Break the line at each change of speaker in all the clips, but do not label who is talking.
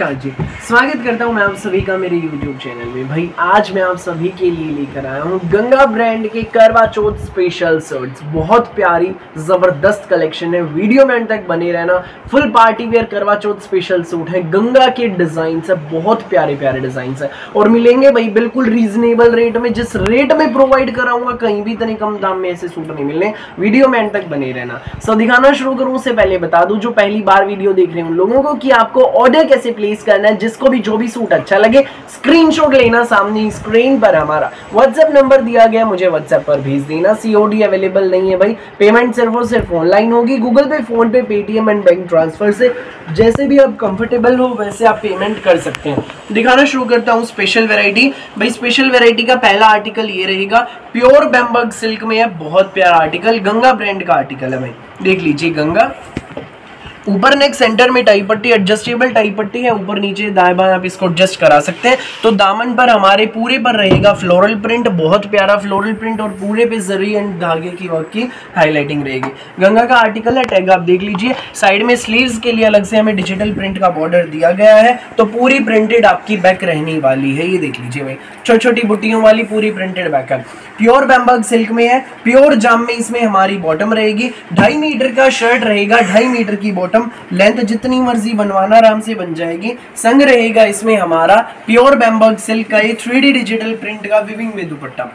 नमस्कार जी। स्वागत करता हूँ मैं आप सभी का मेरे YouTube चैनल में। भाई, आज मैं आप सभी के लिए लेकर आया हूँ गंगा ब्रांड के करवा चौथ स्पेशल शर्ट्स बहुत प्यारी, ज़बरदस्त कलेक्शन है। वीडियो में तक बने रहना। फुल पार्टी वेयर करवा चौथ स्पेशल सूट है। गंगा के डिज़ाइन है। बहुत प्यारे प्यारे डिज़ाइन है। और मिलेंगे भाई बिल्कुल रीजनेबल रेट में। जिस रेट में प्रोवाइड कराऊँगा, कहीं भी इतने कम दाम में ऐसे सूट नहीं मिलने। वीडियो में तक बने रहना। सो दिखाना शुरू करूँ, उससे पहले बता दूँ, जो पहली बार वीडियो देख रहे हैं उन लोगों को कि आपको ऑर्डर कैसे प्लेस करना है, जिसको भी जो भी सूट अच्छा लगे स्क्रीनशॉट लेना सामने स्क्रीन पर हमारा। व्हाट्सएप नंबर दिया गया मुझे व्हाट्सएप पर भेज देना। सीओडी अवेलेबल नहीं है भाई। पेमेंट सिर्फ़ और सिर्फ़ ऑनलाइन होगी। गूगल पे फ़ोन पे पेटीएम एंड बैंक ट्रांसफ़र से जैसे भी आप कंफर्टेबल हो, वैसे आप पेमेंट कर सकते हैं। दिखाना शुरू करता हूँ स्पेशल वेराइटी भाई स्पेशल वेराइटी का पहला आर्टिकल ये रहेगा। प्योर बैम्बर्ग सिल्क में है, बहुत प्यारा आर्टिकल गंगा ब्रांड का आर्टिकल है भाई। देख लीजिए, गंगा। ऊपर नेक सेंटर में टाई पट्टी एडजस्टेबल टाई पट्टी है, ऊपर नीचे दाएँ बाएँ आप इसको एडजस्ट करा सकते हैं। तो दामन पर हमारे पूरे पर रहेगा फ्लोरल प्रिंट बहुत प्यारा फ्लोरल प्रिंट और पूरे पे जरी एंड धागे की वर्क की हाईलाइटिंग रहेगी। गंगा का आर्टिकल है टैग आप देख लीजिए। साइड में स्लीव्स के लिए अलग से हमें डिजिटल प्रिंट का बॉर्डर दिया गया है। तो पूरी प्रिंटेड आपकी बैक रहने वाली है, ये देख लीजिए भाई। छोटी छोटी बुटियों वाली पूरी प्रिंटेड बैक है। प्योर बैम्बर्ग सिल्क में है प्योर जाम में इसमें हमारी बॉटम रहेगी। ढाई मीटर का शर्ट रहेगा, ढाई मीटर की बॉटम लेंथ जितनी मर्ज़ी बनवाना आराम से बन जाएगी। संग रहेगा इसमें हमारा प्योर बैम्बर्ग सिल्क का ये थ्री डिजिटल प्रिंट का विविंग में दुपट्टा।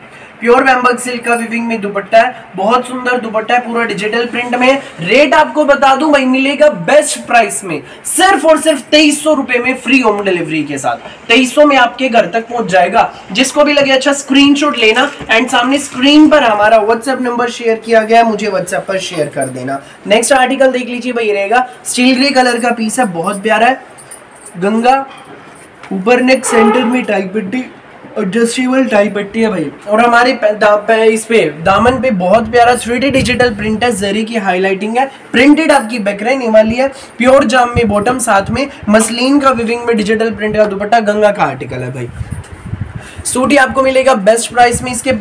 प्योर बैम्बर्ग सिल्क का विविंग में दुपट्टा है, बहुत सुंदर दुपट्टा है पूरा डिजिटल प्रिंट में। रेट आपको बता दूँ भाई मिलेगा बेस्ट प्राइस में। सिर्फ़ और सिर्फ़ तेईस रुपए में फ्री होम डिलीवरी के साथ। तेईस में आपके घर तक पहुँच जाएगा। जिसको भी लगे अच्छा स्क्रीनशॉट लेना एंड सामने स्क्रीन पर हमारा व्हाट्सएप नंबर शेयर किया गया है, मुझे व्हाट्सएप पर शेयर कर देना। नेक्स्ट आर्टिकल देख लीजिए भाई रहेगा। स्टील ग्रे कलर का पीस है, बहुत प्यारा है। गंगा, ऊपर नेक सेंटर में टाइप एडजस्टेबल टाई पट्टी है भाई, और हमारे इस पे, दामन पे बहुत प्यारा थ्री डिजिटल प्रिंट है, जरी की हाईलाइटिंग है। प्रिंटेड आपकी बैकलाइन वाली है प्योर जाम में बॉटम साथ में, मसलिन का विविंग में डिजिटल प्रिंट का दुपट्टा गंगा का आर्टिकल है भाई। सूट ही आपको मिलेगा बेस्ट प्राइस में। इसके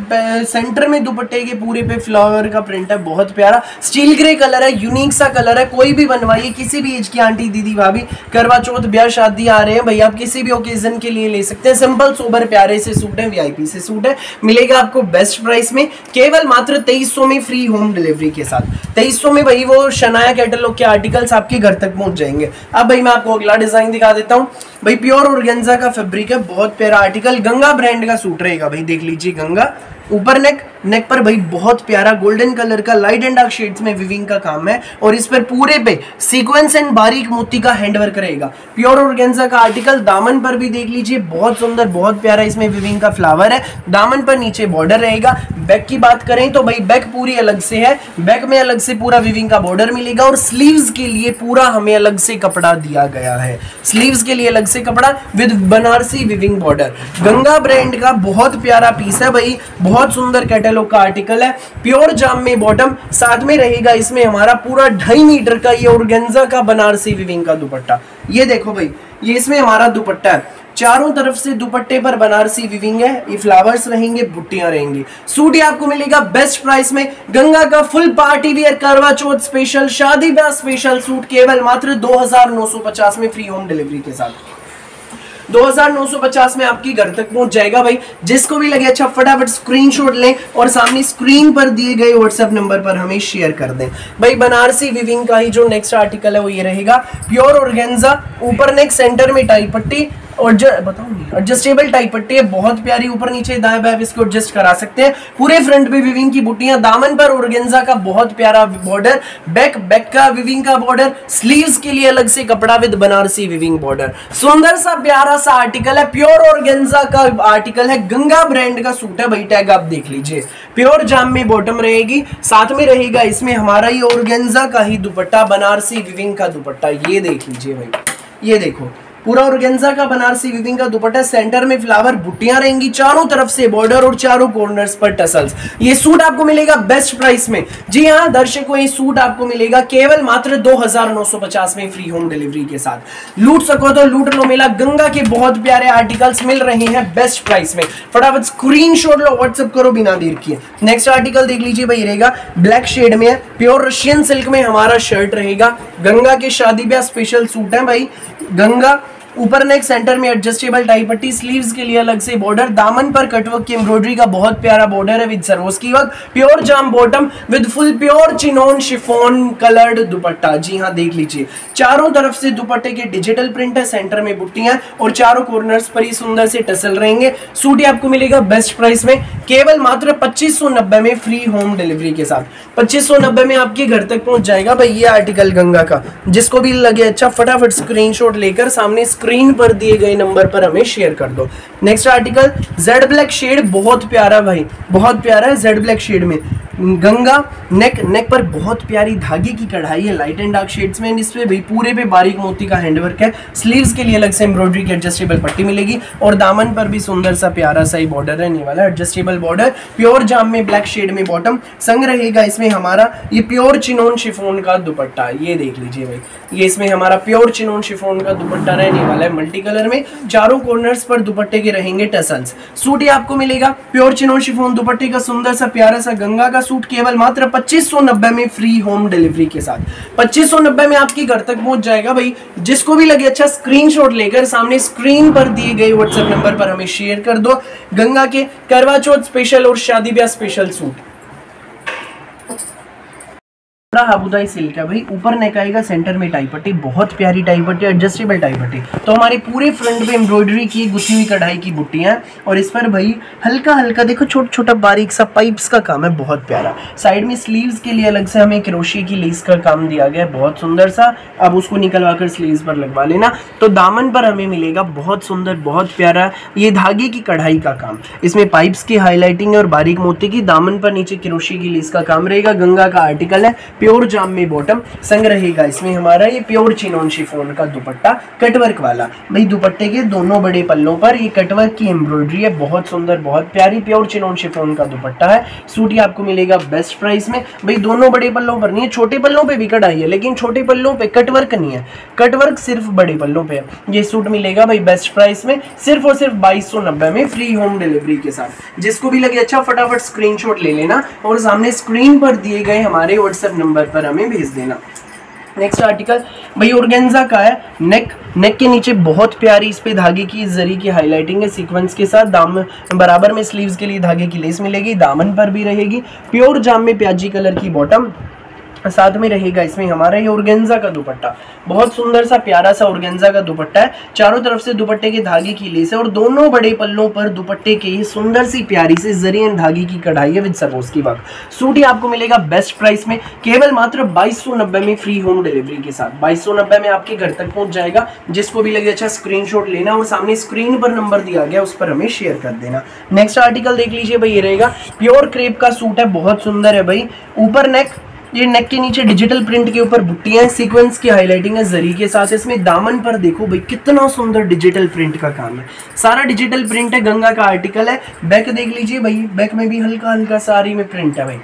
सेंटर में दुपट्टे के पूरे पे फ्लावर का प्रिंट है, बहुत प्यारा। स्टील ग्रे कलर है यूनिक सा कलर है, कोई भी बनवाइए, किसी भी एज की आंटी, दीदी, भाभी, करवा चौथ, ब्याह, शादी आ रहे हैं, भैया, आप किसी भी ओकेजन के लिए ले सकते हैं। सिंपल सोबर प्यारे से सूट है वीआईपी से सूट है। मिलेगा आपको बेस्ट प्राइस में, केवल मात्र तेईस में फ्री होम डिलीवरी के साथ। तेईस में भाई वो शनाया कैटलॉग के आर्टिकल्स आपके घर तक पहुँच जाएँगे। अब भाई मैं आपको अगला डिज़ाइन दिखा देता हूँ। भाई प्योर और का फेब्रिक है, बहुत प्यारा आर्टिकल गंगा ब्रांड का सूट रहेगा। भाई देख लीजिए गंगा ऊपर नेक नेक पर भाई बहुत प्यारा गोल्डन कलर का लाइट एंड डार्क शेड्स में विविंग का काम है और इस पर पूरे पे सीक्वेंस एंड बारीक मोती का हैंडवर्क रहेगा। प्योर ऑर्गेन्जा का आर्टिकल दामन पर भी देख लीजिए, बहुत सुंदर, बहुत प्यारा इसमें विविंग का फ्लावर है। दामन पर नीचे बॉर्डर रहेगा। बैक की बात करें तो भाई बैक पूरी अलग से है। बैक में अलग से पूरा विविंग का बॉर्डर मिलेगा और स्लीव्स के लिए पूरा हमें अलग से कपड़ा दिया गया है। स्लीव्स के लिए अलग से कपड़ा with Banarasi weaving border Ganga brand का बहुत प्यारा पीस है भाई। बहुत सुंदर कैटेलॉग का आर्टिकल है। प्योर जाम में बॉटम साथ में रहेगा इसमें हमारा पूरा ढाई मीटर का ये ऑर्गेन्जा का बनारसी विविंग का दुपट्टा। ये देखो भाई, ये इसमें हमारा दुपट्टा है। चारों तरफ़ से दुपट्टे पर बनारसी विविंग है। ये फ्लावर्स रहेंगे, बुट्टियाँ रहेंगी। सूट ही आपको मिलेगा बेस्ट प्राइस में। गंगा का फुल पार्टी वियर करवा चौथ स्पेशल शादी ब्याह स्पेशल सूट, केवल मात्र दो हज़ार नौ सौ पचास में फ्री होम डिलीवरी के साथ। 2950 में आपकी घर तक पहुँच जाएगा भाई। जिसको भी लगे अच्छा फटाफट स्क्रीनशॉट लें और सामने स्क्रीन पर दिए गए व्हाट्सएप नंबर पर हमें शेयर कर दें। भाई, बनारसी विविंग का ही जो नेक्स्ट आर्टिकल है, वो ये रहेगा। प्योर ऑर्गेन्जा ऊपर नेक सेंटर में टाई पट्टी और बताऊँगी। एडजस्टेबल टाइप पट्टी है, बहुत प्यारी, ऊपर नीचे दाएँ बाएँ इसको एडजस्ट करा सकते हैं। पूरे फ्रंट पे विविंग की बुटियाँ दामन पर ऑर्गेन्जा का बहुत प्यारा बॉर्डर बैक बैक का विविंग का बॉर्डर स्लीव्स के लिए अलग से कपड़ा विद बनारसी विविंग बॉर्डर सुंदर सा, प्यारा सा आर्टिकल है प्योर ऑर्गेन्जा का आर्टिकल है, गंगा ब्रांड का सूट है, भाई टैग आप देख लीजिए। प्योर जाम में बॉटम रहेगी, साथ में रहेगा इसमें हमारा ही ऑर्गेन्जा का ही दुपट्टा, बनारसी विविंग का दुपट्टा, ये देख लीजिए भाई। ये देखो पूरा ऑर्गेन्जा का, बनारसी विविंग का दुपट्टा सेंटर में फ्लावर बुट्टियाँ रहेंगी चारों तरफ़ से बॉर्डर और चारों कॉर्नर्स पर टसल्स ये सूट आपको मिलेगा बेस्ट प्राइस में। जी हाँ दर्शकों, ये सूट आपको मिलेगा केवल मात्र दो हज़ार नौ सौ पचास में फ्री होम डिलीवरी के साथ। लूट सको तो लूट लो मिला। गंगा के बहुत प्यारे आर्टिकल्स मिल रहे हैं बेस्ट प्राइस में। फटाफट स्क्रीन लो व्हाट्सएप करो बिना देर किए। नेक्स्ट आर्टिकल देख लीजिए भाई, रहेगा ब्लैक शेड में। है प्योर रशियन सिल्क में हमारा शर्ट रहेगा। गंगा के शादी ब्याह स्पेशल सूट है भाई। गंगा ऊपर नेक सेंटर में एडजस्टेबल टाई पट्टी स्लीव्स के लिए अलग से बॉर्डर दामन पर कटवर्क की एम्ब्रॉयडरी का बहुत प्यारा बॉर्डर है विद सरोस की work pure jam bottom with full pure chinon chiffon coloured dupatta. जी हाँ देख लीजिए। चारों तरफ़ से दुपट्टे के डिजिटल प्रिंट है सेंटर में बुट्टियाँ और चारों कॉर्नर्स पर ही सुंदर से टसल रहेंगे। सूट ही आपको मिलेगा बेस्ट प्राइस में, केवल मात्र पच्चीस में फ्री होम डिलीवरी के साथ। पच्चीस में आपके घर तक पहुँच जाएगा भाई ये आर्टिकल गंगा का, जिसको भी लगे अच्छा फटाफट स्क्रीनशॉट लेकर सामने स्क्रीन पर दिए गए नंबर पर हमें शेयर कर दो। Next article jade black shade बहुत प्यारा भाई, बहुत प्यारा है जेड ब्लैक शेड में। गंगा नेक नेक पर बहुत प्यारी धागे की कढ़ाई है लाइट एंड डार्क शेड्स में। इस पे भी पूरे पे बारीक मोती का हैंडवर्क है। स्लीव्स के लिए अलग से एम्ब्रॉयडरी की एडजस्टेबल पट्टी मिलेगी और दामन पर भी सुंदर सा प्यारा सा ही बॉर्डर रहने वाला एडजस्टेबल बॉर्डर प्योर जाम में ब्लैक शेड में बॉटम संग रहेगा इसमें हमारा ये प्योर चिनोन शिफोन का दुपट्टा। ये देख लीजिए भाई, ये इसमें हमारा प्योर चिनोन शिफोन का दुपट्टा रहने वाला है मल्टी कलर में चारों कॉर्नर्स पर दुपट्टे के रहेंगे टसल्स सूट ही आपको मिलेगा। प्योर चिनोन शिफोन दुपट्टे का सुंदर सा, प्यारा सा, गंगा का सूट केवल मात्र पच्चीस में फ्री होम डिलीवरी के साथ। पच्चीस में आपकी घर तक पहुँच जाएगा भाई। जिसको भी लगे अच्छा स्क्रीनशॉट लेकर सामने स्क्रीन पर दिए गए व्हाट्सएप नंबर पर हमें शेयर कर दो। गंगा के करवा चौथ स्पेशल और शादी ब्याह स्पेशल सूट हाबुदाई सिल्क है भाई। ऊपर नेक आएगा सेंटर में टाई पट्टी बहुत प्यारी टाई पट्टी एडजस्टेबल टाई पट्टी तो हमारे पूरे फ्रंट पे एम्ब्रॉयडरी की, गुथी हुई कढ़ाई की बुट्टियाँ और इस पर भाई हल्का हल्का देखो छोटा छोटा बारीक सा पाइप्स का काम है, बहुत प्यारा। साइड में स्लीव्स के लिए अलग से हमें क्रोशी की लेस का काम दिया गया है, बहुत सुंदर सा। अब उसको निकलवा कर स्लीव्स पर लगवा लेना। तो दामन पर हमें मिलेगा बहुत सुंदर, बहुत प्यारा ये धागे की कढ़ाई का काम। इसमें पाइप्स की हाईलाइटिंग और बारीक मोती की, दामन पर नीचे क्रोशी की लेस का काम रहेगा। गंगा का आर्टिकल है प्योर जाम बॉटम संग रहेगा इसमें हमारा ये प्योर चिनोन शिफोन का दुपट्टा, कटवर्क वाला। भाई, दुपट्टे के दोनों बड़े पल्लों पर ये कटवर्क की एम्ब्रॉयडरी है। बहुत सुंदर, बहुत प्यारी प्योर चिनोन शिफोन का दुपट्टा है। सूट ही आपको मिलेगा बेस्ट प्राइस में। भाई, दोनों बड़े पल्लों पर नहीं है, छोटे पल्लों पे भी कढ़ाई है, लेकिन छोटे पल्लों पर कटवर्क नहीं है। कटवर्क सिर्फ़ बड़े पल्लों पर है। ये सूट मिलेगा भाई बेस्ट प्राइस में, सिर्फ़ और सिर्फ़ बाईस में फ्री होम डिलीवरी के साथ। जिसको भी लगे अच्छा फटाफट स्क्रीनशॉट ले लेना। और सामने स्क्रीन पर दिए गए हमारे व्हाट्सएप नंबर पर हमें भेज देना। नेक्स्ट आर्टिकल भाई ऑर्गेन्जा का है। नेक नेक के नीचे बहुत प्यारी इस पे धागे की जरी की हाईलाइटिंग है सीक्वेंस के साथ। दाम बराबर में स्लीव्स के लिए धागे की लेस मिलेगी, दामन पर भी रहेगी। प्योर जाम में प्याजी कलर की बॉटम साथ में रहेगा, इसमें हमारा ये ऑर्गेन्जा का दुपट्टा। बहुत सुंदर सा, प्यारा सा ऑर्गेन्जा का दुपट्टा है। चारों तरफ़ से दुपट्टे के धागे की लेस है और दोनों बड़े पल्लों पर दुपट्टे के सुंदर सी, प्यारी से ज़रिए धागे की कढ़ाई है विद सरोस की वर्क सूट ही आपको मिलेगा बेस्ट प्राइस में, केवल मात्र बाईस में फ्री होम डिलीवरी के साथ। बाईस में आपके घर तक पहुँच जाएगा। जिसको भी लगे अच्छा स्क्रीन लेना और सामने स्क्रीन पर नंबर दिया गया, उस पर हमें शेयर कर देना। नेक्स्ट आर्टिकल देख लीजिए भाई, ये रहेगा। प्योर क्रेप का सूट है, बहुत सुंदर है भाई। ऊपर नेक ये नेक के नीचे डिजिटल प्रिंट के ऊपर बुट्टियाँ सीक्वेंस की हाईलाइटिंग है, जरी के साथ इसमें दामन पर देखो भाई, कितना सुंदर डिजिटल प्रिंट का काम है। सारा डिजिटल प्रिंट है, गंगा का आर्टिकल है। बैक देख लीजिए भाई बैक में भी हल्का हल्का सारी में प्रिंट है भाई।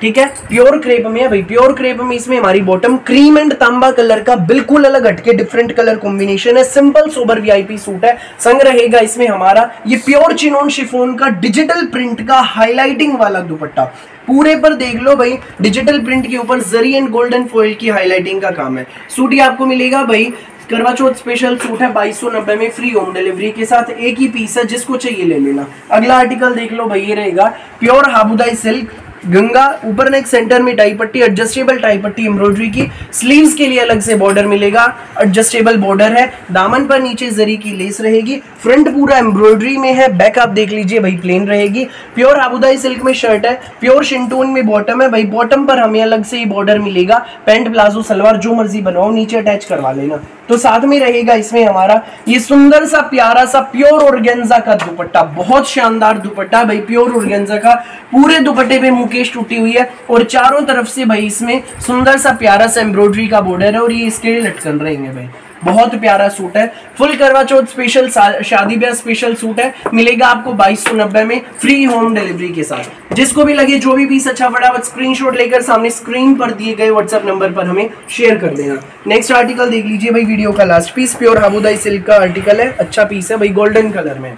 ठीक है? प्योर क्रेप में है भाई प्योर क्रेप में इसमें हमारी बॉटम क्रीम एंड तांबा कलर का बिल्कुल अलग हटके डिफरेंट कलर कॉम्बिनेशन है। सिंपल सोबर वीआईपी सूट है। संग रहेगा इसमें हमारा ये प्योर चिनोन शिफोन का डिजिटल प्रिंट का हाईलाइटिंग वाला दुपट्टा। पूरे पर देख लो भाई डिजिटल प्रिंट के ऊपर जरी एंड गोल्डन फॉइल की हाईलाइटिंग का काम है। सूट ही आपको मिलेगा भाई करवा चौथ स्पेशल सूट है, बाईस सौ नब्बे में फ्री होम डिलीवरी के साथ एक ही पीस है, जिसको चाहिए ले लेना। अगला आर्टिकल देख लो भाई, ये रहेगा प्योर हाबुदाई सिल्क गंगा, ऊपर नेक सेंटर में टाई पट्टी एडजस्टेबल टाई पट्टी एम्ब्रॉयडरी की। स्लीव्स के लिए अलग से बॉर्डर मिलेगा। एडजस्टेबल बॉर्डर है। दामन पर नीचे जरी की लेस रहेगी। फ्रंट पूरा एम्ब्रॉयडरी में है। बैक आप देख लीजिए, भाई प्लेन रहेगी। प्योर आबुदाई सिल्क में शर्ट है। प्योर शिंटून में बॉटम है। भाई बॉटम पर हमें अलग से ही बॉर्डर मिलेगा। पैंट प्लाजो सलवार जो मर्ज़ी बनवाओ नीचे अटैच करवा लेना। तो साथ में रहेगा इसमें हमारा ये सुंदर सा, प्यारा सा प्योर ऑर्गेन्जा का दुपट्टा। बहुत शानदार दुपट्टा भाई प्योर ऑर्गेन्जा का। पूरे दुपट्टे पे मुकेश टूटी हुई है और चारों तरफ़ से भाई इसमें सुंदर सा, प्यारा सा एम्ब्रॉयडरी का बॉर्डर है और ये इसके लटकन रहेंगे भाई। बहुत प्यारा सूट है। फुल करवा चौथ स्पेशल शादी ब्याह स्पेशल सूट है। मिलेगा आपको बाईस में फ्री होम डिलीवरी के साथ। जिसको भी लगे, जो भी पीस अच्छा फटाफट स्क्रीनशॉट लेकर सामने स्क्रीन पर दिए गए व्हाट्सएप नंबर पर हमें शेयर कर देना। नेक्स्ट आर्टिकल देख लीजिए भाई वीडियो का last piece pure habutai silk का आर्टिकल है। अच्छा पीस है भाई गोल्डन कलर में।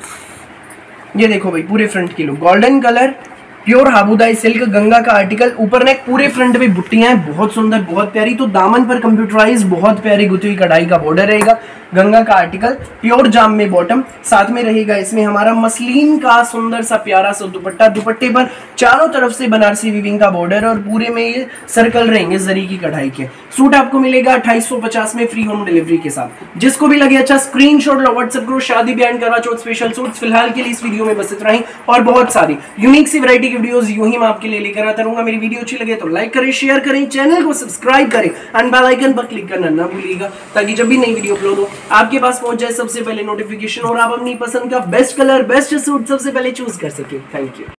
ये देखो भाई, पूरे फ्रंट की look golden colour pure habutai silk Ganga का आर्टिकल ऊपर नेक पूरे फ्रंट पे बुट्टियाँ हैं, बहुत सुंदर, बहुत प्यारी। तो दामन पर कंप्यूटराइज बहुत प्यारी गुथी हुई कढ़ाई का बॉर्डर रहेगा। गंगा का आर्टिकल प्योर जाम में बॉटम साथ में रहेगा इसमें हमारा मसलिन का सुंदर सा प्यारा सा दुपट्टा। दुपट्टे पर चारों तरफ़ से बनारसी विविंग का बॉर्डर और पूरे में ये सर्कल रहेंगे जरी की कढ़ाई के। सूट आपको मिलेगा अट्ठाईस में फ्री होम डिलीवरी के साथ। जिसको भी लगे अच्छा स्क्रीन शॉट लो व्हाट्सएप करो शादी बयान करवा चौथ स्पेशल सूट फ़िलहाल के लिए इस वीडियो में बस इतना ही और बहुत सारी। यूनिक सी वरायटी की वीडियोस यूँ ही मैं आपके लिए लेकर आता रहूँगा। मेरी वीडियो अच्छी लगे तो लाइक करें शेयर करें चैनल को सब्सक्राइब करें एंड बेल आइकन पर क्लिक करना ना भूलिएगा, ताकि जब भी नई वीडियो अपलोड हो, आपके पास पहुँच जाए सबसे पहले नोटिफिकेशन और आप अपनी पसंद का बेस्ट कलर बेस्ट सूट सबसे पहले चूज़ कर सके। Thank you